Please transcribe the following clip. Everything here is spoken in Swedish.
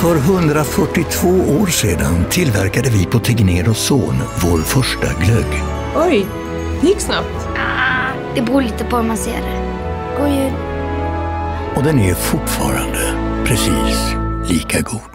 För 142 år sedan tillverkade vi på Tegnér och Son vår första glögg. Oj, det gick snabbt. Ah, det beror lite på hur man ser det. God jul. Och den är fortfarande precis lika god.